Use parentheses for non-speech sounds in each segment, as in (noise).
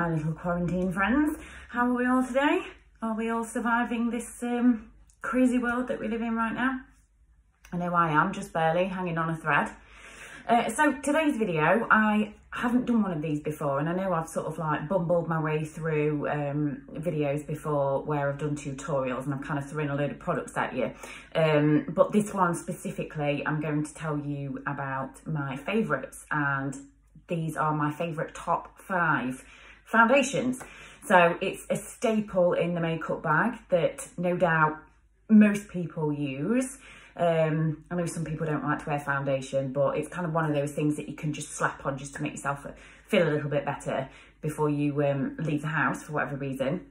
my little quarantine friends. How are we all today? Are we all surviving this um, crazy world that we live in right now? I know I am, just barely hanging on a thread. Uh, so today's video, I haven't done one of these before and I know I've sort of like bumbled my way through um, videos before where I've done tutorials and I've kind of thrown a load of products at you. Um, but this one specifically, I'm going to tell you about my favourites and these are my favourite top five foundations. So it's a staple in the makeup bag that no doubt most people use. Um, I know some people don't like to wear foundation, but it's kind of one of those things that you can just slap on just to make yourself feel a little bit better before you um, leave the house for whatever reason.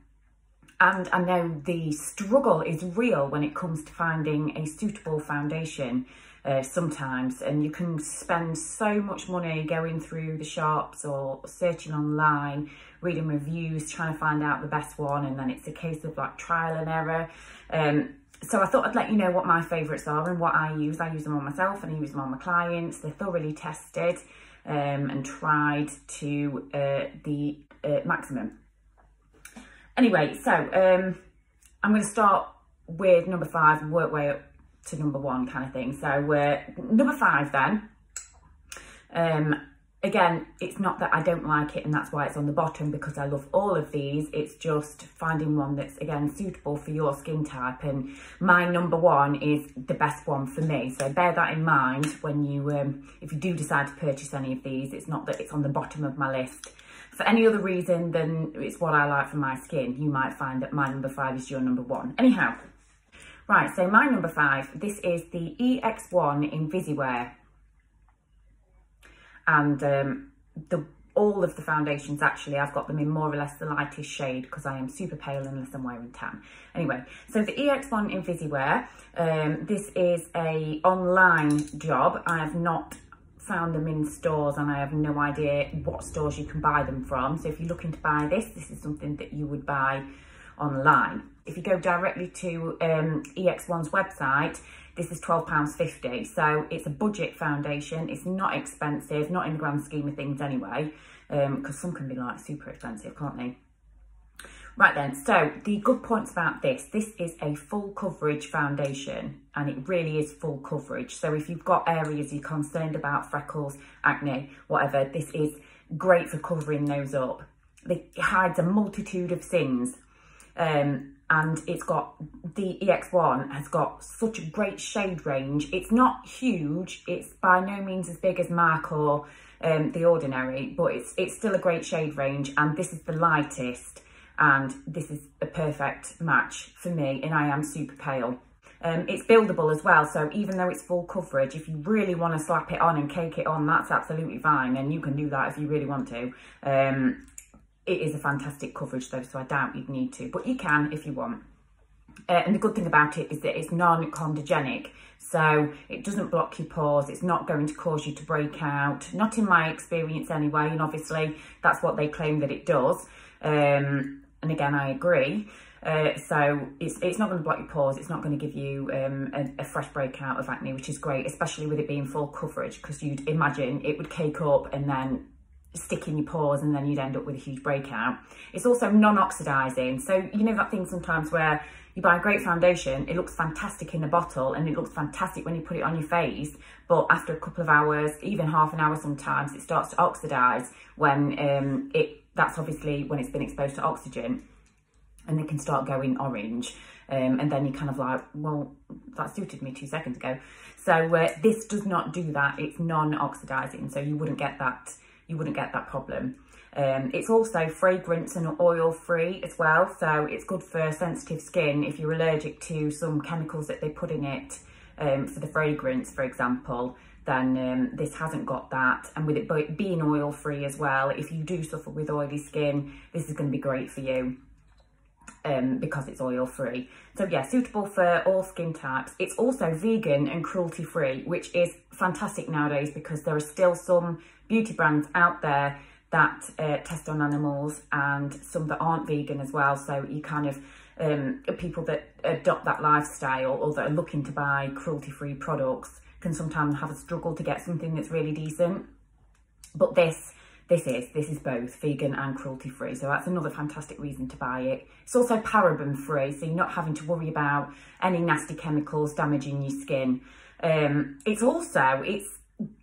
And I know the struggle is real when it comes to finding a suitable foundation uh, sometimes and you can spend so much money going through the shops or searching online reading reviews trying to find out the best one and then it's a case of like trial and error um, so I thought I'd let you know what my favourites are and what I use. I use them on myself and I use them on my clients. They're thoroughly tested um, and tried to uh, the uh, maximum. Anyway, so um, I'm going to start with number five and work way up to number one kind of thing. So we're number five then, um, again, it's not that I don't like it and that's why it's on the bottom because I love all of these. It's just finding one that's, again, suitable for your skin type. And my number one is the best one for me. So bear that in mind when you, um, if you do decide to purchase any of these. It's not that it's on the bottom of my list. For any other reason than it's what I like for my skin, you might find that my number five is your number one. Anyhow, right, so my number five, this is the EX1 Invisiwear and um, the all of the foundations actually I've got them in more or less the lightest shade because I am super pale unless I'm wearing tan. Anyway so the EX1 Invisiwear um, this is a online job. I have not found them in stores and I have no idea what stores you can buy them from. So if you're looking to buy this this is something that you would buy online if you go directly to um, EX1's website this is £12.50. So it's a budget foundation. It's not expensive, not in the grand scheme of things anyway, because um, some can be like super expensive, can't they? Right then, so the good points about this, this is a full coverage foundation and it really is full coverage. So if you've got areas you're concerned about, freckles, acne, whatever, this is great for covering those up. It hides a multitude of sins. Um, and it's got the EX1 has got such a great shade range. It's not huge. It's by no means as big as MAC or um, The Ordinary, but it's, it's still a great shade range. And this is the lightest. And this is a perfect match for me. And I am super pale. Um, it's buildable as well. So even though it's full coverage, if you really want to slap it on and cake it on, that's absolutely fine. And you can do that if you really want to. Um, it is a fantastic coverage though, so I doubt you'd need to, but you can if you want. Uh, and the good thing about it is that it's non-comedogenic, so it doesn't block your pores, it's not going to cause you to break out, not in my experience anyway, and obviously that's what they claim that it does. Um, and again, I agree. Uh, so it's it's not going to block your pores, it's not going to give you um, a, a, fresh breakout of acne, which is great, especially with it being full coverage, because you'd imagine it would cake up and then stick in your pores and then you'd end up with a huge breakout. It's also non-oxidizing. So you know that thing sometimes where you buy a great foundation, it looks fantastic in the bottle and it looks fantastic when you put it on your face, but after a couple of hours, even half an hour sometimes, it starts to oxidize when um, it, that's obviously when it's been exposed to oxygen and it can start going orange. Um, and then you're kind of like, well, that suited me two seconds ago. So uh, this does not do that. It's non-oxidizing. So you wouldn't get that you wouldn't get that problem. Um, it's also fragrance and oil free as well. So it's good for sensitive skin if you're allergic to some chemicals that they put in it um, for the fragrance, for example, then um, this hasn't got that. And with it being oil free as well, if you do suffer with oily skin, this is going to be great for you. Um, because it's oil free. So yeah, suitable for all skin types. It's also vegan and cruelty free, which is fantastic nowadays because there are still some beauty brands out there that uh, test on animals and some that aren't vegan as well. So you kind of, um, people that adopt that lifestyle or that are looking to buy cruelty-free products can sometimes have a struggle to get something that's really decent. But this, this is, this is both vegan and cruelty free. So that's another fantastic reason to buy it. It's also paraben free, so you're not having to worry about any nasty chemicals damaging your skin. Um, it's also, it's,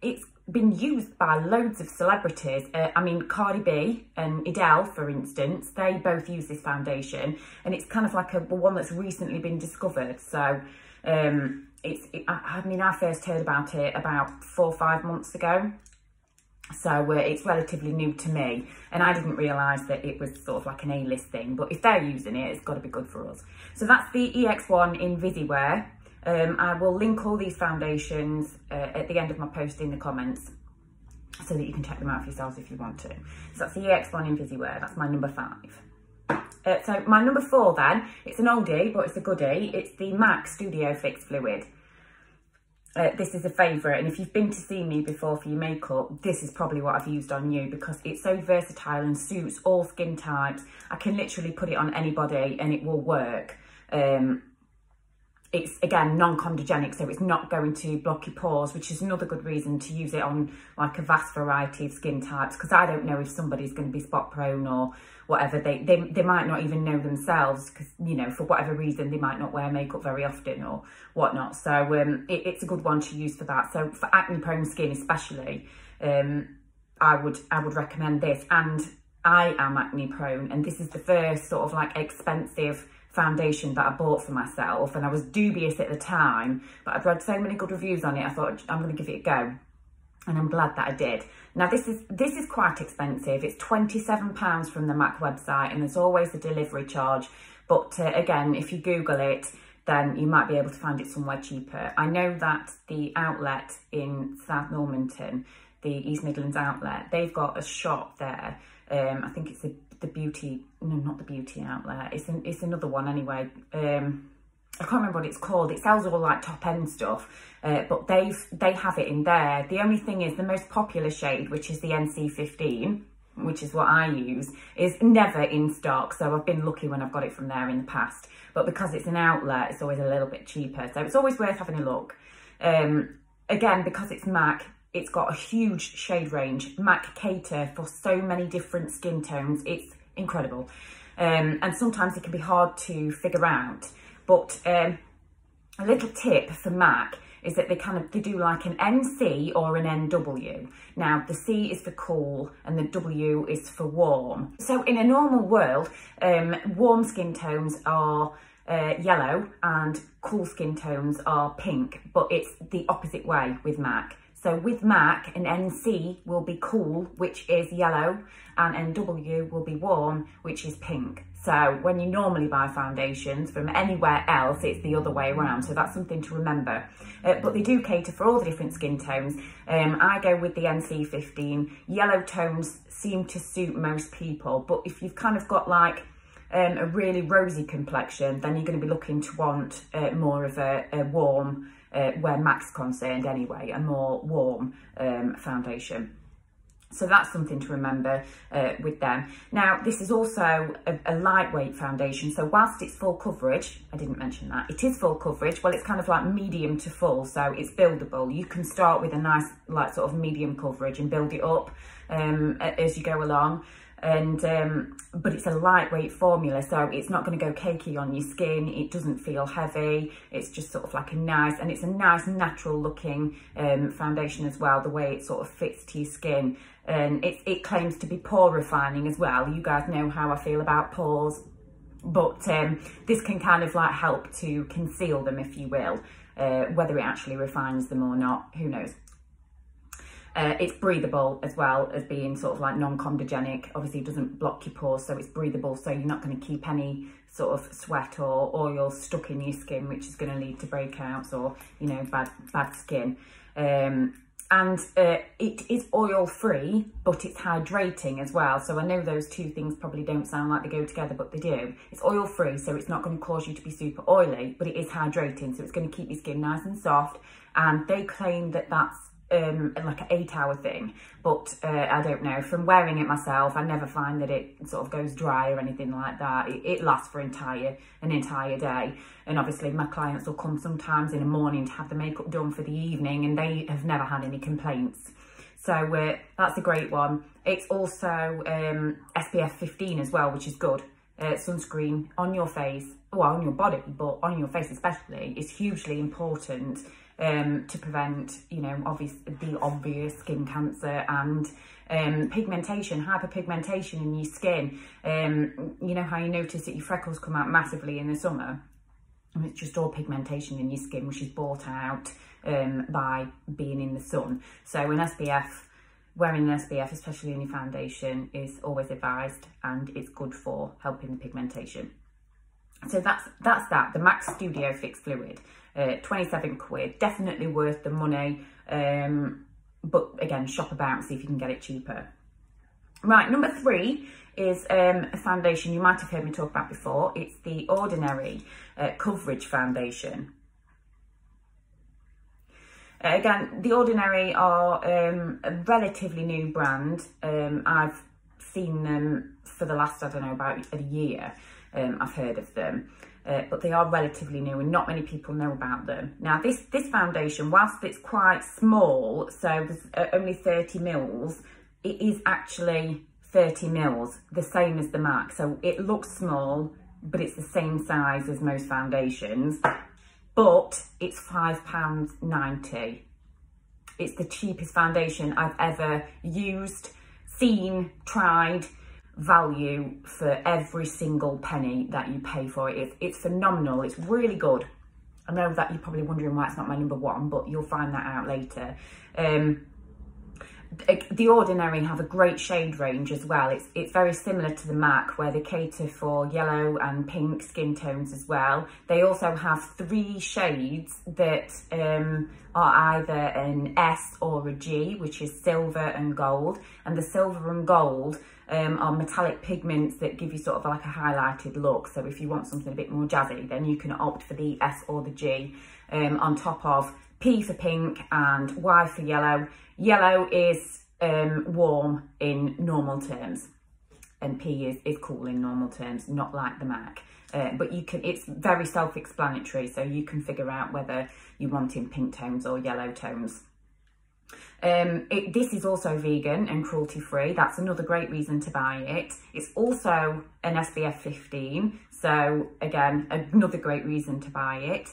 it's been used by loads of celebrities. Uh, I mean, Cardi B and Adele, for instance, they both use this foundation and it's kind of like a one that's recently been discovered. So um, it's, it, I, I mean, I first heard about it about four or five months ago. So uh, it's relatively new to me and I didn't realise that it was sort of like an A-list thing, but if they're using it, it's got to be good for us. So that's the EX1 Invisiwear. Um, I will link all these foundations uh, at the end of my post in the comments so that you can check them out for yourselves if you want to. So that's the EX1 Invisiwear, that's my number five. Uh, so my number four then, it's an oldie, but it's a goodie. It's the MAC Studio Fix Fluid. Uh, this is a favourite and if you've been to see me before for your makeup this is probably what I've used on you because it's so versatile and suits all skin types I can literally put it on anybody and it will work um, it's again non-comedogenic so it's not going to block your pores which is another good reason to use it on like a vast variety of skin types because I don't know if somebody's going to be spot prone or whatever. They they, they might not even know themselves because you know for whatever reason they might not wear makeup very often or whatnot. So um it, it's a good one to use for that. So for acne prone skin especially um I would I would recommend this. And I am acne prone and this is the first sort of like expensive foundation that I bought for myself and I was dubious at the time but I'd read so many good reviews on it I thought I'm going to give it a go and I'm glad that I did. Now this is this is quite expensive. It's £27 from the MAC website and there's always a delivery charge but uh, again if you google it then you might be able to find it somewhere cheaper. I know that the outlet in South Normanton, the East Midlands outlet, they've got a shop there. Um, I think it's a the beauty, no, not the beauty outlet. It's an, it's another one anyway. Um, I can't remember what it's called. It sells all like top end stuff, uh, but they've they have it in there. The only thing is the most popular shade, which is the NC15, which is what I use, is never in stock. So I've been lucky when I've got it from there in the past. But because it's an outlet, it's always a little bit cheaper. So it's always worth having a look. Um, again, because it's MAC, it's got a huge shade range. MAC cater for so many different skin tones. It's incredible. Um, and sometimes it can be hard to figure out. But um, a little tip for MAC is that they kind of, they do like an NC or an NW. Now, the C is for cool and the W is for warm. So in a normal world, um, warm skin tones are uh, yellow and cool skin tones are pink, but it's the opposite way with MAC. So with MAC, an NC will be cool, which is yellow, and NW will be warm, which is pink. So when you normally buy foundations from anywhere else, it's the other way around. So that's something to remember. Uh, but they do cater for all the different skin tones. Um, I go with the NC15. Yellow tones seem to suit most people. But if you've kind of got like um, a really rosy complexion, then you're going to be looking to want uh, more of a, a warm uh, where MAC's concerned anyway, a more warm um, foundation. So that's something to remember uh, with them. Now, this is also a, a, lightweight foundation. So whilst it's full coverage, I didn't mention that, it is full coverage. Well, it's kind of like medium to full, so it's buildable. You can start with a nice, like sort of medium coverage and build it up um, as you go along and um, but it's a lightweight formula so it's not going to go cakey on your skin. It doesn't feel heavy. It's just sort of like a nice and it's a nice natural looking um, foundation as well the way it sort of fits to your skin. And it, it claims to be pore refining as well. You guys know how I feel about pores. But um, this can kind of like help to conceal them if you will uh, whether it actually refines them or not. Who knows uh, it's breathable as well as being sort of like non-comedogenic. Obviously, it doesn't block your pores, so it's breathable. So you're not going to keep any sort of sweat or oil stuck in your skin, which is going to lead to breakouts or, you know, bad, bad skin. Um, and uh, it is oil free, but it's hydrating as well. So I know those two things probably don't sound like they go together, but they do. It's oil free, so it's not going to cause you to be super oily, but it is hydrating. So it's going to keep your skin nice and soft. And they claim that that's um like an eight hour thing. But uh, I don't know. From wearing it myself I never find that it sort of goes dry or anything like that. It, it, lasts for entire an entire day. And obviously my clients will come sometimes in the morning to have the makeup done for the evening and they have never had any complaints. So uh, that's a great one. It's also um, SPF 15 as well, which is good. Uh, sunscreen on your face, well, on your body, but on your face especially, is hugely important um, to prevent, you know, obvious, the obvious skin cancer and um, pigmentation, hyperpigmentation in your skin. Um, you know how you notice that your freckles come out massively in the summer? It's just all pigmentation in your skin, which is brought out um, by being in the sun. So an SPF, wearing an SPF, especially in your foundation, is always advised and it's good for helping the pigmentation. So that's that's that, the Max Studio Fix Fluid, uh, 27 quid, definitely worth the money. Um, but again, shop about, see if you can get it cheaper. Right, number three is um, a foundation you might have heard me talk about before. It's the Ordinary uh, Coverage Foundation. Uh, again, The Ordinary are um, a relatively new brand. Um, I've seen them for the last, I don't know, about a year. Um, I've heard of them. Uh, but they are relatively new and not many people know about them. Now this, this foundation, whilst it's quite small, so there's uh, only 30 mils, it is actually 30 mils, the same as the MAC. So it looks small, but it's the same size as most foundations, but it's £5.90. It's the cheapest foundation I've ever used, seen, tried, value for every single penny that you pay for it. It's, it's phenomenal. It's really good. I know that you're probably wondering why it's not my number one, but you'll find that out later. Um, the Ordinary have a great shade range as well. It's it's very similar to the MAC where they cater for yellow and pink skin tones as well. They also have three shades that um, are either an S or a G, which is silver and gold. And the silver and gold um, are metallic pigments that give you sort of like a highlighted look. So if you want something a bit more jazzy, then you can opt for the S or the G um, on top of P for pink and Y for yellow. Yellow is um, warm in normal terms and P is, is cool in normal terms, not like the MAC. Uh, but you can, it's very self-explanatory, so you can figure out whether you want in pink tones or yellow tones. Um, it, this is also vegan and cruelty free. That's another great reason to buy it. It's also an SPF 15. So again, another great reason to buy it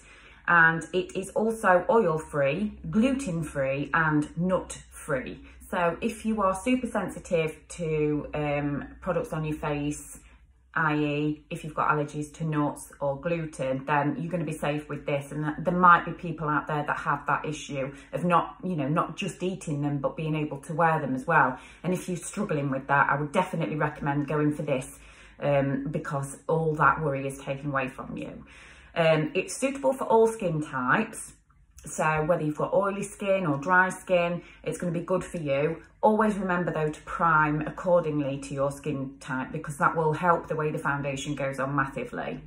and it is also oil free, gluten free and nut free. So if you are super sensitive to um, products on your face, i.e. if you've got allergies to nuts or gluten, then you're going to be safe with this. And there might be people out there that have that issue of not, you know, not just eating them, but being able to wear them as well. And if you're struggling with that, I would definitely recommend going for this um, because all that worry is taken away from you. Um, it's suitable for all skin types. So whether you've got oily skin or dry skin, it's going to be good for you. Always remember though to prime accordingly to your skin type because that will help the way the foundation goes on massively.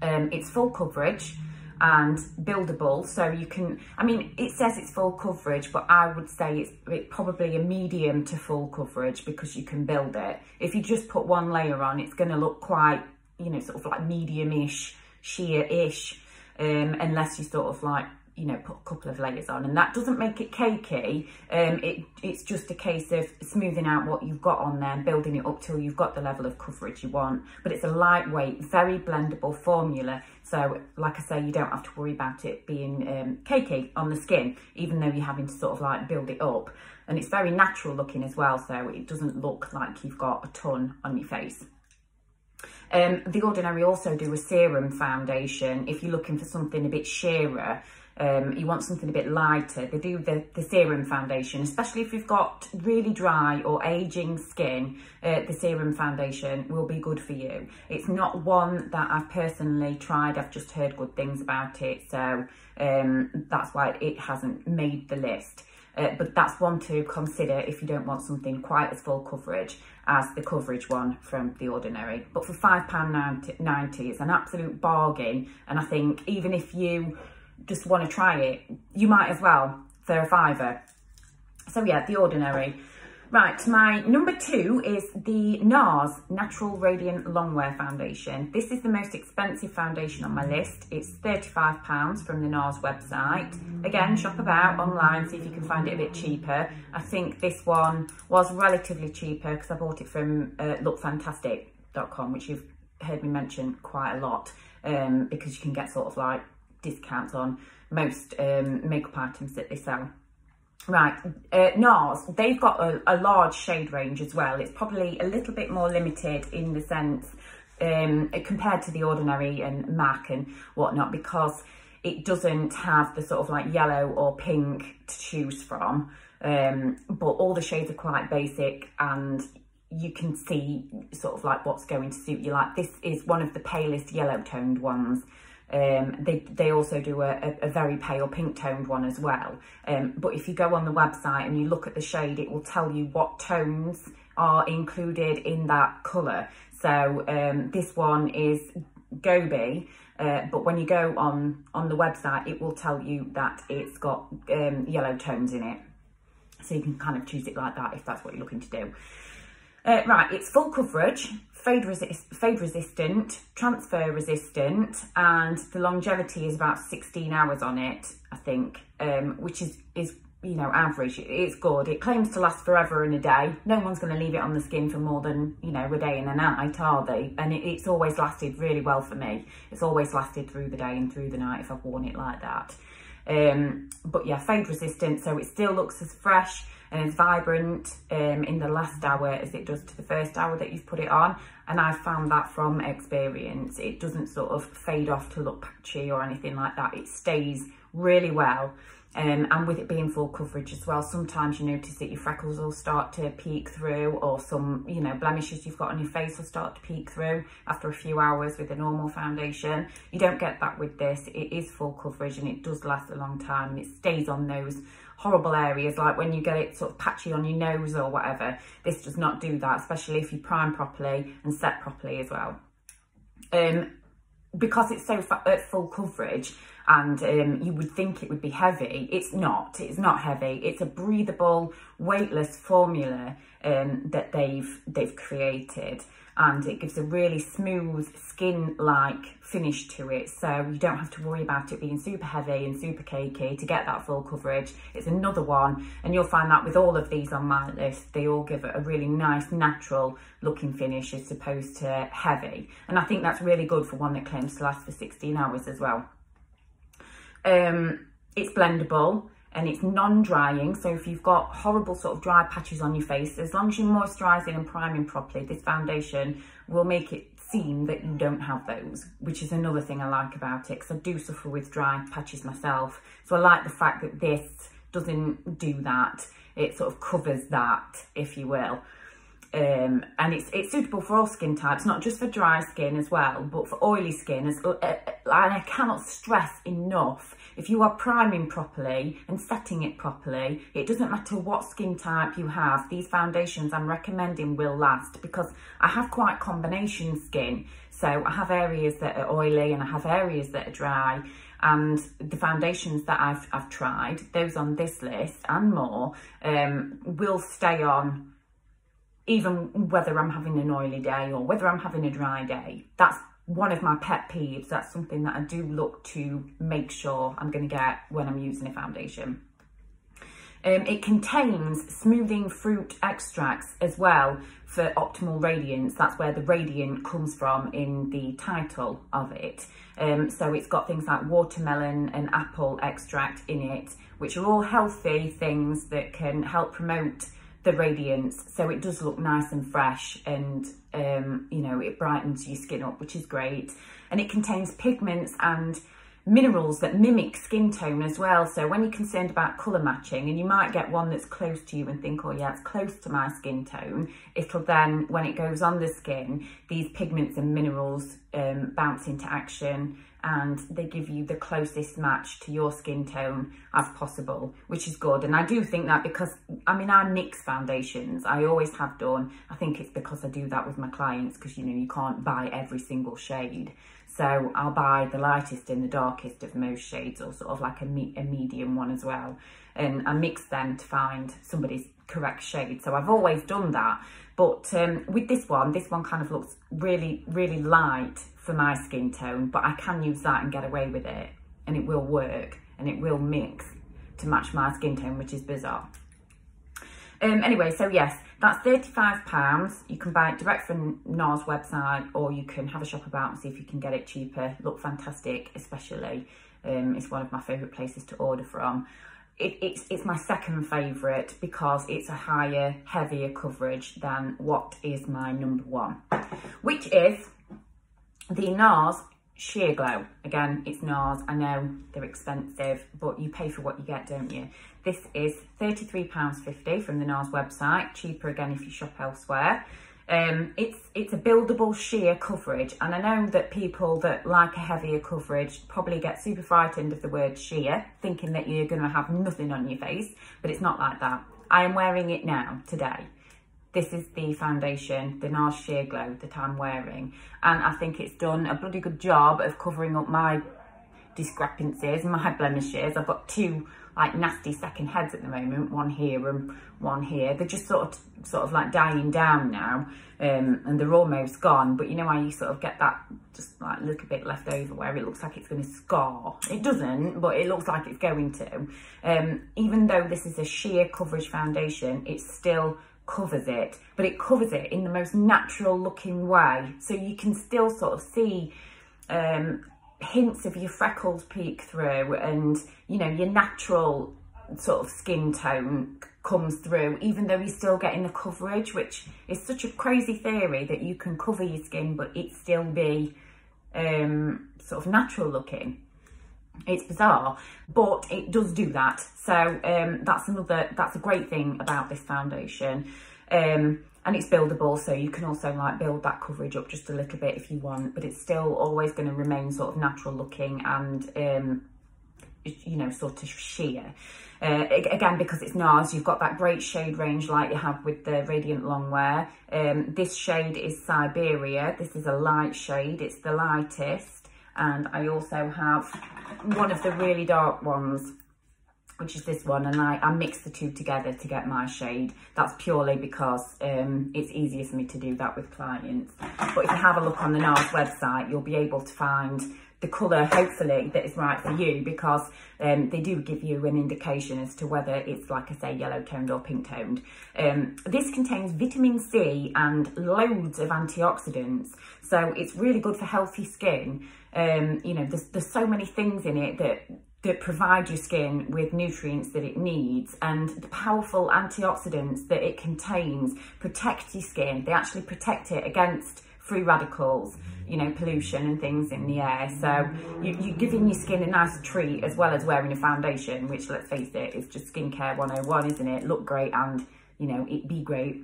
Um, it's full coverage and buildable so you can I mean it says it's full coverage but I would say it's, it's probably a medium to full coverage because you can build it if you just put one layer on it's going to look quite you know sort of like medium-ish sheer-ish um, unless you sort of like you know put a couple of layers on and that doesn't make it cakey. Um it it's just a case of smoothing out what you've got on there and building it up till you've got the level of coverage you want. But it's a lightweight very blendable formula. So like i say you don't have to worry about it being um cakey on the skin even though you're having to sort of like build it up. And it's very natural looking as well so it doesn't look like you've got a ton on your face. Um, The Ordinary also do a serum foundation if you're looking for something a bit sheerer. Um, you want something a bit lighter, they do the, the serum foundation, especially if you've got really dry or aging skin, uh, the serum foundation will be good for you. It's not one that I've personally tried, I've just heard good things about it, so um, that's why it hasn't made the list. Uh, but that's one to consider if you don't want something quite as full coverage as the coverage one from The Ordinary. But for £5.90, it's an absolute bargain. And I think even if you just want to try it, you might as well for a fiver. So yeah, The Ordinary. Right, my number two is the NARS Natural Radiant Longwear Foundation. This is the most expensive foundation on my list. It's £35 from the NARS website. Again, shop about online, see if you can find it a bit cheaper. I think this one was relatively cheaper because I bought it from uh, lookfantastic.com, which you've heard me mention quite a lot um, because you can get sort of like discounts on most um, makeup items that they sell. Right, uh, NARS, they've got a, a, large shade range as well. It's probably a little bit more limited in the sense um, compared to the Ordinary and MAC and whatnot because it doesn't have the sort of like yellow or pink to choose from. Um, but all the shades are quite basic and you can see sort of like what's going to suit you. Like this is one of the palest yellow toned ones. Um, they, they also do a, a, very pale pink toned one as well. Um, but if you go on the website and you look at the shade, it will tell you what tones are included in that colour. So um, this one is Gobi, uh, but when you go on, on the website, it will tell you that it's got um, yellow tones in it. So you can kind of choose it like that if that's what you're looking to do. Uh, right, it's full coverage, fade, fade resistant, transfer resistant, and the longevity is about 16 hours on it, I think, um, which is, is, you know, average. It's good. It claims to last forever and a day. No one's going to leave it on the skin for more than, you know, a day and a night, are they? And it, it's always lasted really well for me. It's always lasted through the day and through the night if I've worn it like that. Um, but yeah, fade resistant, so it still looks as fresh and as vibrant um, in the last hour as it does to the first hour that you've put it on. And I've found that from experience. It doesn't sort of fade off to look patchy or anything like that. It stays really well. Um, and with it being full coverage as well, sometimes you notice that your freckles will start to peek through or some, you know, blemishes you've got on your face will start to peek through after a few hours with a normal foundation. You don't get that with this. It is full coverage and it does last a long time and it stays on those horrible areas like when you get it sort of patchy on your nose or whatever. This does not do that, especially if you prime properly and set properly as well. Um, because it's so full coverage, and um, you would think it would be heavy. It's not. It's not heavy. It's a breathable, weightless formula um, that they've they've created, and it gives a really smooth skin-like finish to it. So you don't have to worry about it being super heavy and super cakey to get that full coverage. It's another one, and you'll find that with all of these on my list, they all give a really nice, natural looking finish as opposed to heavy. And I think that's really good for one that claims to last for 16 hours as well. Um, it's blendable and it's non-drying. So if you've got horrible sort of dry patches on your face, as long as you're moisturising and priming properly, this foundation will make it seem that you don't have those, which is another thing I like about it because I do suffer with dry patches myself. So I like the fact that this doesn't do that. It sort of covers that, if you will. Um, and it's it's suitable for all skin types, not just for dry skin as well, but for oily skin. As, uh, uh, and I cannot stress enough, if you are priming properly and setting it properly, it doesn't matter what skin type you have, these foundations I'm recommending will last because I have quite combination skin. So I have areas that are oily and I have areas that are dry and the foundations that I've, I've tried, those on this list and more, um, will stay on even whether I'm having an oily day or whether I'm having a dry day. That's one of my pet peeves. That's something that I do look to make sure I'm going to get when I'm using a foundation. Um, it contains smoothing fruit extracts as well for optimal radiance. That's where the radiant comes from in the title of it. Um, so it's got things like watermelon and apple extract in it, which are all healthy things that can help promote the radiance so it does look nice and fresh and um, you know it brightens your skin up which is great. And it contains pigments and minerals that mimic skin tone as well. So when you're concerned about colour matching and you might get one that's close to you and think oh yeah it's close to my skin tone it'll then when it goes on the skin these pigments and minerals um, bounce into action and they give you the closest match to your skin tone as possible, which is good. And I do think that because, I mean, I mix foundations, I always have done. I think it's because I do that with my clients because, you know, you can't buy every single shade. So I'll buy the lightest and the darkest of most shades or sort of like a, me a medium one as well. And I mix them to find somebody's correct shade. So I've always done that. But um, with this one, this one kind of looks really, really light for my skin tone, but I can use that and get away with it and it will work and it will mix to match my skin tone, which is bizarre. Um, anyway, so yes, that's £35. You can buy it direct from NARS website or you can have a shop about and see if you can get it cheaper. Look fantastic, especially. Um, it's one of my favourite places to order from. It, it's, it's my second favourite because it's a higher, heavier coverage than what is my number one, which is the NARS Sheer Glow. Again, it's NARS. I know they're expensive, but you pay for what you get, don't you? This is £33.50 from the NARS website. Cheaper again if you shop elsewhere. Um, it's it's a buildable sheer coverage and I know that people that like a heavier coverage probably get super frightened of the word sheer thinking that you're going to have nothing on your face but it's not like that. I am wearing it now today this is the foundation, the NARS Sheer Glow that I'm wearing. And I think it's done a bloody good job of covering up my discrepancies, my blemishes. I've got two like nasty second heads at the moment, one here and one here. They're just sort of sort of like dying down now um, and they're almost gone. But you know how you sort of get that just like look a little bit left over where it looks like it's going to scar. It doesn't, but it looks like it's going to. Um, even though this is a sheer coverage foundation, it's still covers it, but it covers it in the most natural looking way. So you can still sort of see um, hints of your freckles peek through and, you know, your natural sort of skin tone comes through, even though you're still getting the coverage, which is such a crazy theory that you can cover your skin, but it still be um, sort of natural looking. It's bizarre, but it does do that. So um, that's another, that's a great thing about this foundation. Um, and it's buildable, so you can also like build that coverage up just a little bit if you want, but it's still always going to remain sort of natural looking and, um, you know, sort of sheer. Uh, again, because it's NARS, you've got that great shade range like you have with the Radiant Longwear. Um, this shade is Siberia. This is a light shade. It's the lightest. And I also have one of the really dark ones which is this one and I, I mix the two together to get my shade that's purely because um, it's easier for me to do that with clients but if you have a look on the NARS website you'll be able to find the colour hopefully that is right for you because um, they do give you an indication as to whether it's like I say yellow toned or pink toned. Um, this contains vitamin C and loads of antioxidants so it's really good for healthy skin. Um, you know there's, there's so many things in it that that provide your skin with nutrients that it needs and the powerful antioxidants that it contains protect your skin. They actually protect it against free radicals, you know, pollution and things in the air. So you, you're giving your skin a nice treat as well as wearing a foundation, which let's face it, is just skincare 101, isn't it? Look great and, you know, it be great.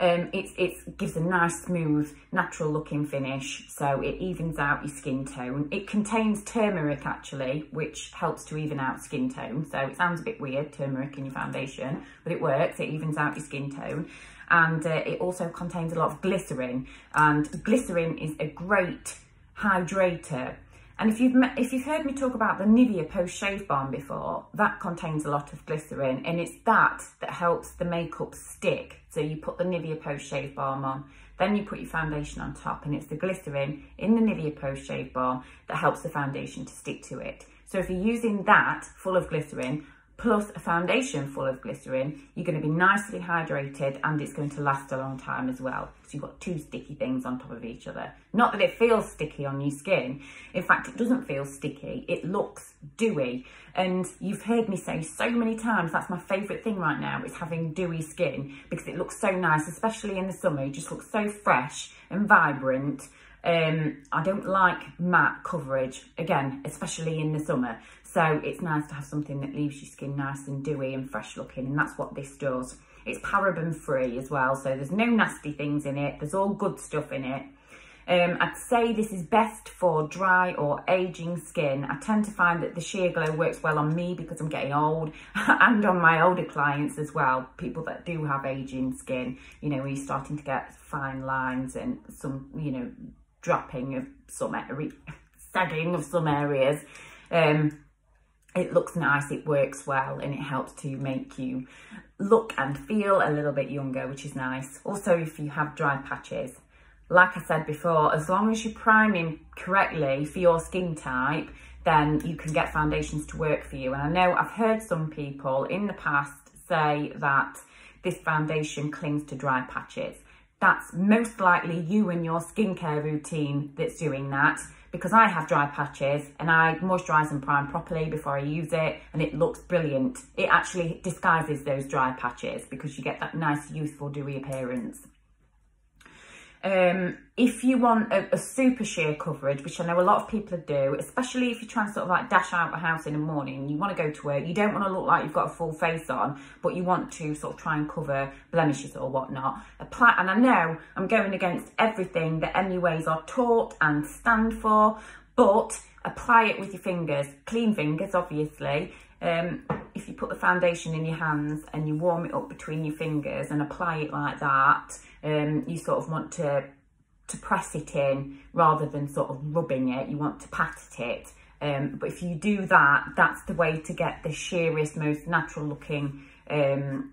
Um, it, it gives a nice, smooth, natural looking finish, so it evens out your skin tone. It contains turmeric actually, which helps to even out skin tone. So it sounds a bit weird, turmeric in your foundation, but it works, it evens out your skin tone. And uh, it also contains a lot of glycerin, and glycerin is a great hydrator. And if you've if you've heard me talk about the Nivea Post Shave Balm before, that contains a lot of glycerin and it's that that helps the makeup stick. So you put the Nivea Post Shave Balm on, then you put your foundation on top and it's the glycerin in the Nivea Post Shave Balm that helps the foundation to stick to it. So if you're using that full of glycerin plus a foundation full of glycerin, you're going to be nicely hydrated and it's going to last a long time as well. So you've got two sticky things on top of each other. Not that it feels sticky on your skin. In fact, it doesn't feel sticky. It looks dewy. And you've heard me say so many times, that's my favourite thing right now, is having dewy skin because it looks so nice, especially in the summer. It just looks so fresh and vibrant um, I don't like matte coverage, again, especially in the summer. So it's nice to have something that leaves your skin nice and dewy and fresh looking, and that's what this does. It's paraben free as well, so there's no nasty things in it. There's all good stuff in it. Um, I'd say this is best for dry or aging skin. I tend to find that the Sheer Glow works well on me because I'm getting old (laughs) and on my older clients as well, people that do have aging skin, you know, when you're starting to get fine lines and some, you know, dropping of some (laughs) sagging of some areas. Um, it looks nice, it works well, and it helps to make you look and feel a little bit younger, which is nice. Also, if you have dry patches, like I said before, as long as you're priming correctly for your skin type, then you can get foundations to work for you. And I know I've heard some people in the past say that this foundation clings to dry patches. That's most likely you and your skincare routine that's doing that because I have dry patches and I moisturise and prime properly before I use it and it looks brilliant. It actually disguises those dry patches because you get that nice youthful dewy appearance. Um, if you want a, a, super sheer coverage, which I know a lot of people do, especially if you're trying to sort of like dash out the house in the morning, you want to go to work, you don't want to look like you've got a full face on, but you want to sort of try and cover blemishes or whatnot. Apply, and I know I'm going against everything that MUAs are taught and stand for, but apply it with your fingers, clean fingers, obviously. Um, if you put the foundation in your hands and you warm it up between your fingers and apply it like that, um, you sort of want to to press it in rather than sort of rubbing it. You want to pat at it. Um, but if you do that, that's the way to get the sheerest, most natural looking um,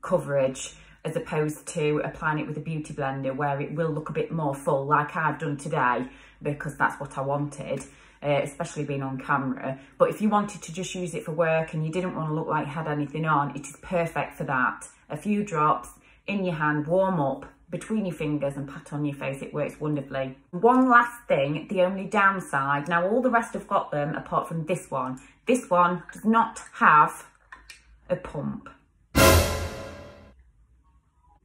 coverage as opposed to applying it with a beauty blender where it will look a bit more full like I've done today because that's what I wanted. Uh, especially being on camera. But if you wanted to just use it for work and you didn't want to look like you had anything on, it is perfect for that. A few drops, in your hand, warm up between your fingers and pat on your face. It works wonderfully. One last thing, the only downside. Now, all the rest have got them apart from this one. This one does not have a pump.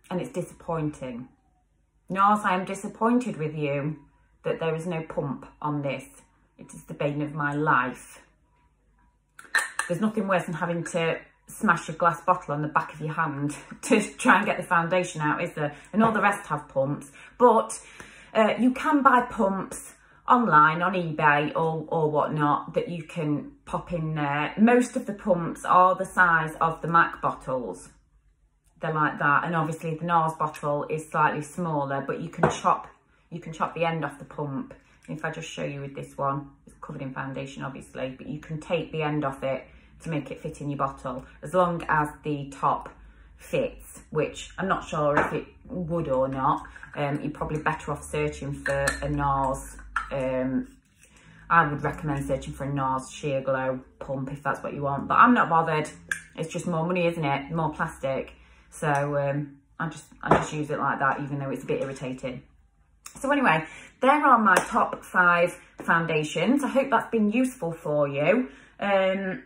And it's disappointing. Nars, I am disappointed with you that there is no pump on this. It is the bane of my life. There's nothing worse than having to smash a glass bottle on the back of your hand (laughs) to try and get the foundation out, is there? And all the rest have pumps. But uh, you can buy pumps online on eBay or, or whatnot that you can pop in there. Most of the pumps are the size of the MAC bottles. They're like that. And obviously the NARS bottle is slightly smaller, but you can chop you can chop the end off the pump. If I just show you with this one, it's covered in foundation obviously, but you can take the end off it to make it fit in your bottle, as long as the top fits, which I'm not sure if it would or not. Um, you're probably better off searching for a NARS. Um, I would recommend searching for a NARS Sheer Glow pump if that's what you want, but I'm not bothered. It's just more money, isn't it? More plastic. So um, I just I just use it like that, even though it's a bit irritating. So anyway, there are my top five foundations. I hope that's been useful for you. Um,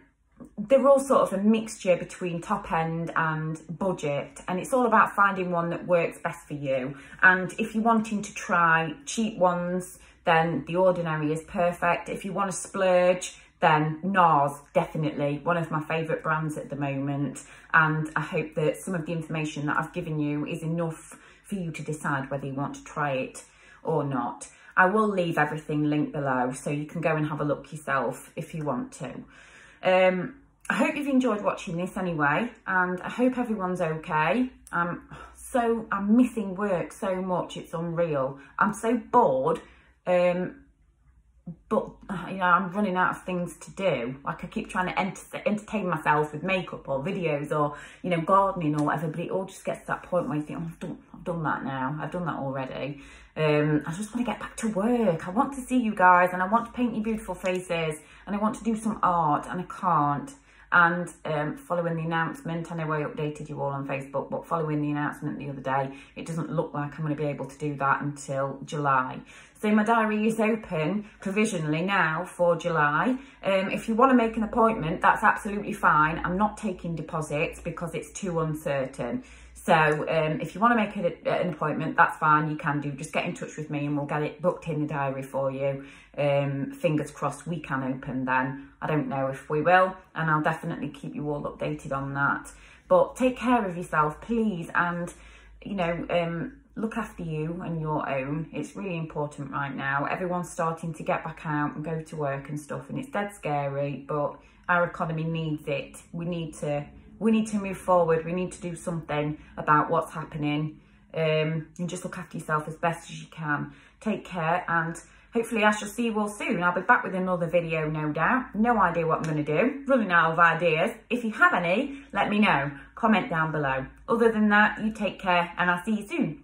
they're all sort of a mixture between top end and budget and it's all about finding one that works best for you and if you're wanting to try cheap ones then the ordinary is perfect if you want to splurge then NARS definitely one of my favourite brands at the moment and I hope that some of the information that I've given you is enough for you to decide whether you want to try it or not. I will leave everything linked below so you can go and have a look yourself if you want to. Um, I hope you've enjoyed watching this anyway, and I hope everyone's okay. Um, so I'm missing work so much, it's unreal. I'm so bored, um, but you know, I'm running out of things to do. Like I keep trying to enter entertain myself with makeup or videos or, you know, gardening or whatever, but it all just gets to that point where you think, oh, I've done, I've done that now. I've done that already. Um, I just want to get back to work. I want to see you guys and I want to paint your beautiful faces and I want to do some art and I can't. And um, following the announcement, I know I updated you all on Facebook, but following the announcement the other day, it doesn't look like I'm going to be able to do that until July. So my diary is open provisionally now for July. Um, if you want to make an appointment, that's absolutely fine. I'm not taking deposits because it's too uncertain. So um, if you want to make a, an appointment, that's fine. You can do. Just get in touch with me and we'll get it booked in the diary for you. Um, fingers crossed we can open then. I don't know if we will and I'll definitely keep you all updated on that. But take care of yourself, please. And, you know, um, look after you and your own. It's really important right now. Everyone's starting to get back out and go to work and stuff and it's dead scary, but our economy needs it. We need to we need to move forward. We need to do something about what's happening um, and just look after yourself as best as you can. Take care and hopefully I shall see you all soon. I'll be back with another video, no doubt. No idea what I'm going to do. Running out of ideas. If you have any, let me know. Comment down below. Other than that, you take care and I'll see you soon.